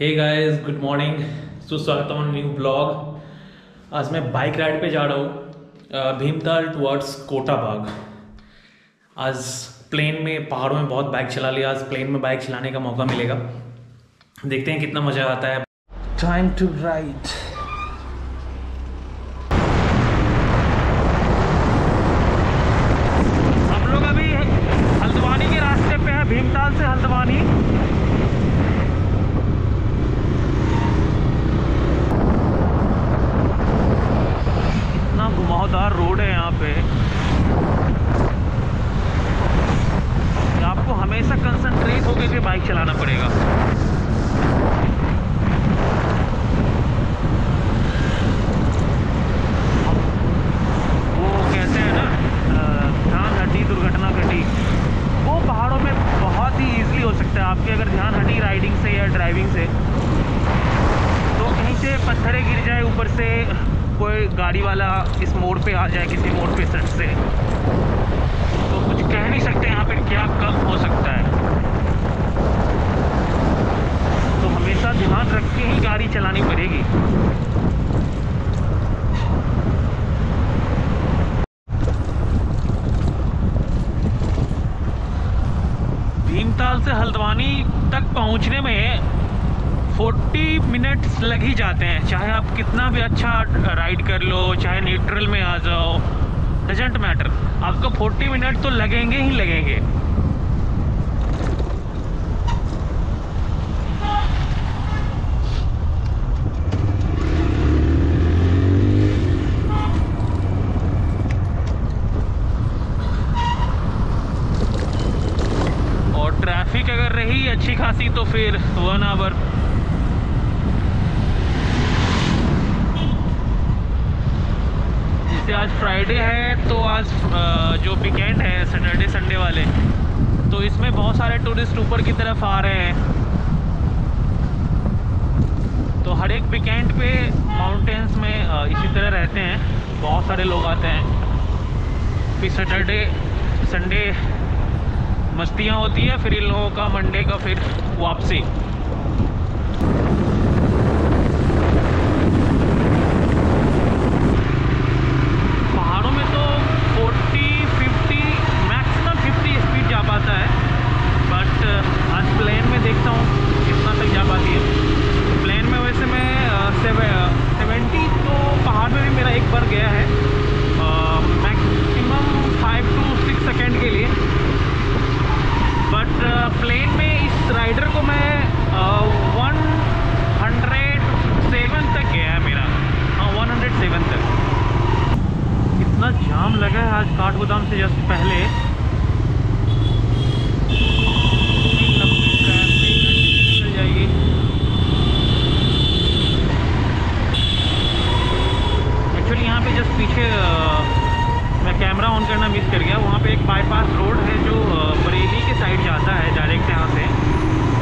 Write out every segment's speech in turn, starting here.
हे guys good morning सुस्वागत on new blog आज मैं बाइक राइड पे जा रहा हूँ भीमताल टुवर्ड्स कोटा बाग आज प्लेन में पहाड़ों में बहुत बाइक चला लिया. आज प्लेन में बाइक चलाने का मौका मिलेगा. देखते हैं कितना मज़ा आता है. टाइम टू राइड हम लोग अभी हल्द्वानी के रास्ते पे हैं भीमताल से हल्द्वानी इतना घुमावदार रोड है यहाँ पे। आपको हमेशा कंसंट्रेट होकर के बाइक चलाना पड़ेगा वो कहते हैं ना अ, ध्यान हटी दुर्घटना घटी वो पहाड़ों में बहुत ही ईजिली हो सकता है आपके अगर ध्यान हटी राइडिंग से या ड्राइविंग से तो कहीं से पत्थरें गिर जाए ऊपर से कोई गाड़ी वाला इस मोड़ पे आ जाए किसी मोड़ पे सट से तो कुछ कह नहीं सकते यहाँ पे क्या कब हो सकता है तो हमेशा ध्यान रख के ही गाड़ी चलानी पड़ेगी। भीमताल से हल्द्वानी तक पहुँचने में 40 मिनट्स लग ही जाते हैं। चाहे आप कितना भी अच्छा राइड कर लो, चाहे न्यूट्रल में आ जाओ, डजेंट मैटर। आपको 40 मिनट तो लगेंगे ही लगेंगे और ट्रैफ़िक अगर रही अच्छी खासी तो फिर वन आवर। जैसे आज फ्राइडे है तो आज जो वीकेंड है सैटरडे संडे वाले तो इसमें बहुत सारे टूरिस्ट ऊपर की तरफ़ आ रहे हैं। तो हर एक वीकेंड पे माउंटेन्स में इसी तरह रहते हैं, बहुत सारे लोग आते हैं। फिर सैटरडे संडे मस्तियाँ होती है फिर इन लोगों का मंडे का फिर वापसी पहाड़ों में तो 40 50 मैक्सिमम 50 स्पीड जा पाता है बट आज प्लेन में देखता हूँ कितना तक जा पाती है प्लेन में वैसे मैं सेवेंटी तो पहाड़ में भी मेरा एक बार गया है maximum five to six second के लिए बट प्लेन में इस राइडर को मैं वन हंड्रेड सेवन तक गया है मेरा हाँ वन हंड्रेड सेवन तक इतना जाम लगा है काठगोदाम से जस्ट पहले एक्चुअली यहाँ पे जस्ट पीछे मैं कैमरा ऑन करना मिस कर गया। वहाँ पे एक बाईपास रोड है जो बरेली के साइड जाता है डायरेक्ट यहाँ से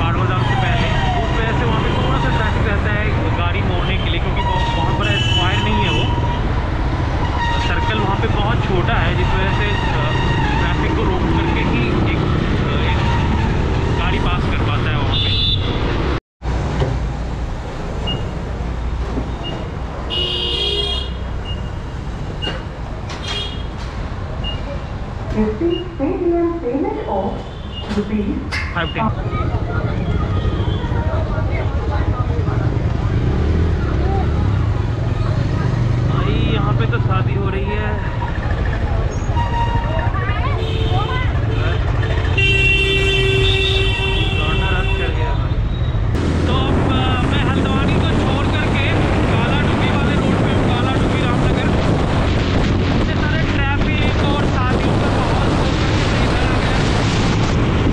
काठगोदाम से पहले। उस वजह से वहाँ पे थोड़ा सा ट्रैफ़िक रहता है गाड़ी मोड़ने के लिए क्योंकि बहुत बहुत बड़ा स्क्वायर नहीं है वो सर्कल वहाँ पे बहुत छोटा है जिस वजह से ट्रैफ़िक को रोक करके ही एक, अ, एक गाड़ी पास कर पाता है वहाँ पे Receive payment of rupees five ten भाई यहाँ पे तो शादी हो रही है लौंडा रात चढ़ गया भाई। तो अब अ, मैं हल्द्वानी को छोड़ करके काला डुबी वाले रोड पे हूँ काला डुबी रामनगर इतने सारे ट्रैफ़िक और शादियों का माहौल हो करके इधर आ गया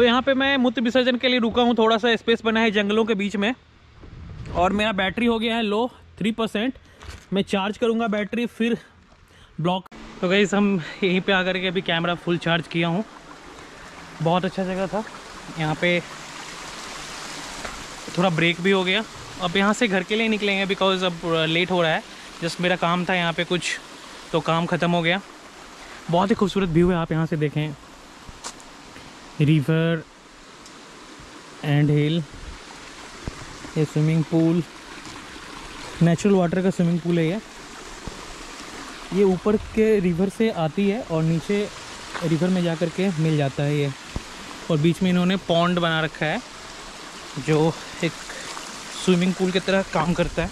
तो यहाँ पे मैं मूत्र विसर्जन के लिए रुका हूँ थोड़ा सा स्पेस बना है जंगलों के बीच में। और मेरा बैटरी हो गया है लो थ्री परसेंट मैं चार्ज करूँगा बैटरी फिर ब्लॉक तो गई हम यहीं पे आकर के अभी कैमरा फुल चार्ज किया हूँ। बहुत अच्छा जगह था। यहाँ पे थोड़ा ब्रेक भी हो गया। अब यहाँ से घर के लिए निकलेंगे बिकॉज़ अब लेट हो रहा है। जस्ट मेरा काम था यहाँ पे कुछ तो काम ख़त्म हो गया। बहुत ही खूबसूरत व्यू है, आप यहाँ से देखें। रिवर एंड हिल ये स्विमिंग पूल नेचुरल वाटर का स्विमिंग पूल है ये। ये ऊपर के रिवर से आती है और नीचे रिवर में जा कर के मिल जाता है ये। और बीच में इन्होंने पॉन्ड बना रखा है, जो एक स्विमिंग पूल की तरह काम करता है।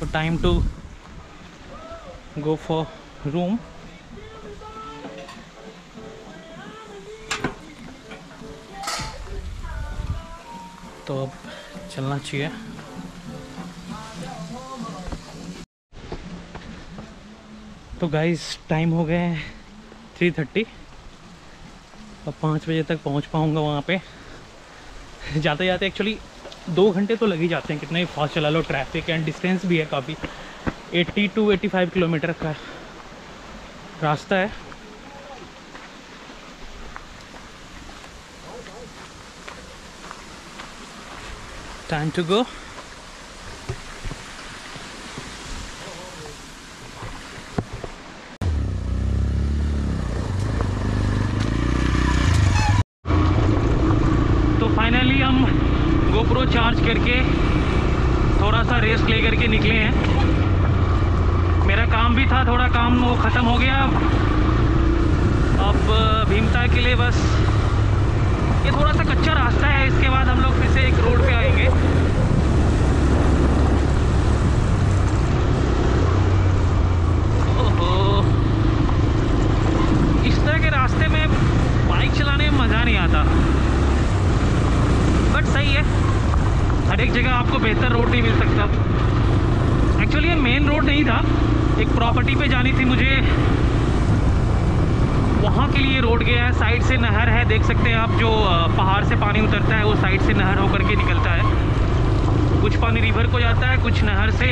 तो time to go for room तो अब चलना चाहिए। तो गाइस टाइम हो गए हैं थ्री थर्टी अब पाँच बजे तक पहुँच पाऊँगा वहाँ पे। जाते जाते एक्चुअली दो घंटे तो लग ही जाते हैं, कितना ही फास्ट चला लो ट्रैफ़िक एंड डिस्टेंस भी है काफ़ी। 80 टू 85 किलोमीटर का रास्ता है। टू गो तो फाइनली हम गोप्रो चार्ज करके थोड़ा सा रेस्ट ले करके निकले हैं। मेरा काम भी था, थोड़ा काम वो ख़त्म हो गया। अब अब भीमता के लिए बस ये थोड़ा सा कच्चा रास्ता है, इसके बाद हम लोग फिर से एक रोड पे आएँगे ओहो इस तरह के रास्ते में बाइक चलाने में मज़ा नहीं आता बट सही है हर एक जगह आपको बेहतर रोड नहीं मिल सकता एक्चुअली ये मेन रोड नहीं था एक प्रॉपर्टी पे जानी थी मुझे वहाँ के लिए रोड गया है, साइड से नहर है, देख सकते हैं आप जो पहाड़ से पानी उतरता है, वो साइड से नहर होकर के निकलता है। कुछ पानी रिवर को जाता है, कुछ नहर से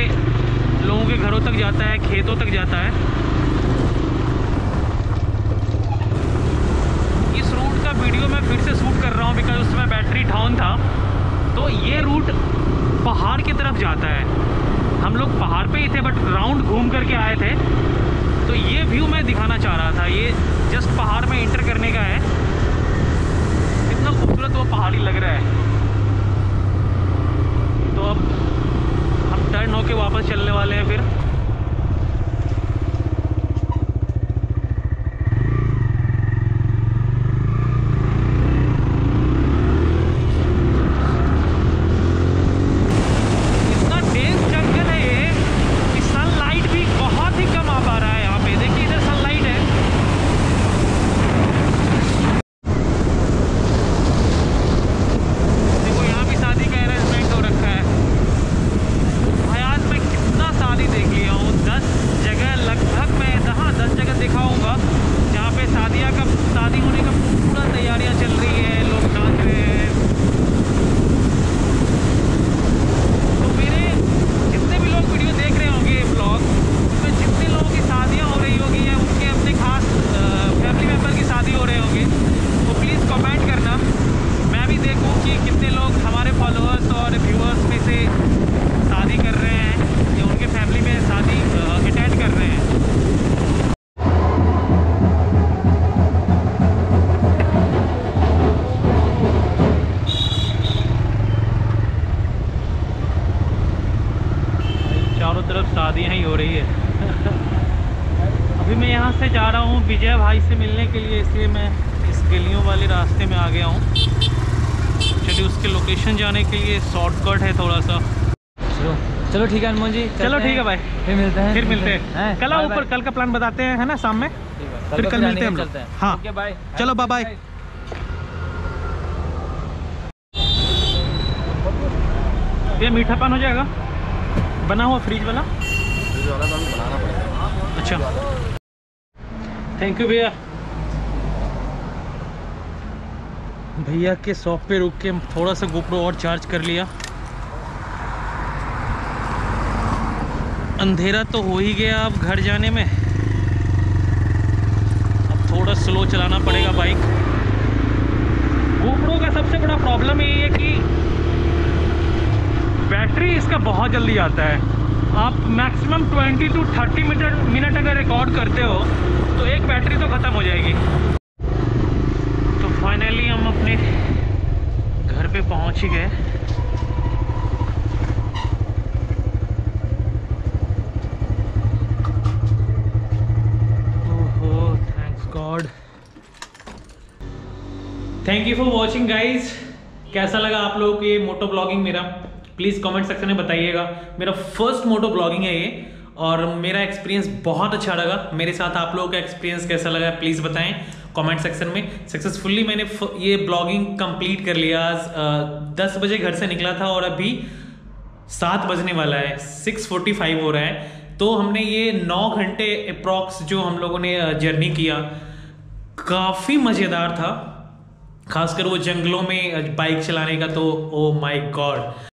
लोगों के घरों तक जाता है, खेतों तक जाता है। इस रूट का वीडियो मैं फिर से शूट कर रहा हूँ बिकॉज़ उसमें बैटरी डाउन था। तो ये रूट पहाड़ की तरफ़ जाता है। हम लोग पहाड़ पे ही थे बट राउंड घूम करके आए थे। तो ये व्यू मैं दिखाना चाह रहा था। ये जस्ट पहाड़ में इंटर करने का है। इतना खूबसूरत वो पहाड़ी लग रहा है। तो अब हम टर्न होके वापस चलने वाले हैं फिर इतना डेंस जंगल है ये कि सनलाइट भी बहुत ही कम आ पा रहा है यहाँ पे देखिए इधर सनलाइट है देखो यहाँ भी शादी का अरेंजमेंट हो रखा है भाई आज मैं कितना शादी देख लिया हूँ दस जगह लगभग मैं हाँ दस जगह दिखाऊँगा जहाँ पे शादियाँ का शादी होने का पूरा तैयारियाँ चल रही है लोग नाच रहे हैं तो मेरे जितने भी लोग वीडियो देख रहे होंगे ब्लॉग उसमें जितने लोगों की शादियाँ हो रही होगी या उनके अपने खास फैमिली मेंबर की शादी हो रहे होंगे तो प्लीज़ कमेंट करना मैं भी देखूँ कि कितने लोग हमारे फॉलोअर्स और व्यूअर्स में से शादी कर रहे हैं या उनके फैमिली में शादी अटेंड कर रहे हैं चारों तरफ़ ही अभी मैं यहाँ से जा रहा हूँ विजय भाई से मिलने के लिए इसलिए मैं इस गलियों वाले रास्ते में आ गया हूँ। चलिए उसके लोकेशन जाने के लिए शॉर्टकट है थोड़ा सा चलो चलो ठीक है अनमोल जी चलो ठीक है भाई। फिर मिलते हैं फिर मिलते हैं। कल ऊपर कल का प्लान बताते हैं है ना शाम में? फिर कल मिलते हैं हम लोग। हाँ। चलो, बाय बाय। ये मीठा पान हो जाएगा। बना हुआ फ्रिज वाला। तो बनाना पड़ेगा। अच्छा। थैंक यू भैया। भैया के शॉप पे रुक के थोड़ा सा गोप्रो और चार्ज कर लिया। अंधेरा तो हो ही गया अब घर जाने में। अब थोड़ा स्लो चलाना पड़ेगा बाइक गोप्रो का सबसे बड़ा प्रॉब्लम ये है कि बैटरी इसका बहुत जल्दी आता है। आप मैक्सिमम 20 टू 30 मीटर मिनट अगर रिकॉर्ड करते हो तो एक बैटरी तो ख़त्म हो जाएगी। तो फाइनली हम अपने घर पे पहुँच ही गए। Thank you for watching guys कैसा लगा आप लोगों को ये मोटो ब्लॉगिंग मेरा? प्लीज़ कमेंट सेक्शन में बताइएगा। मेरा फ़र्स्ट मोटो ब्लॉगिंग है ये, और मेरा एक्सपीरियंस बहुत अच्छा लगा। मेरे साथ आप लोगों का एक्सपीरियंस कैसा लगा प्लीज़ बताएँ कमेंट सेक्शन में। सक्सेसफुली मैंने ये ब्लॉगिंग कंप्लीट कर लिया। आज दस बजे घर से निकला था और अभी सात बजने वाला है सिक्स फोर्टी फाइव हो रहा है। तो हमने ये नौ घंटे अप्रॉक्स जो हम लोगों ने जर्नी किया, काफ़ी मज़ेदार था। खासकर वो जंगलों में बाइक चलाने का तो ओ माय गॉड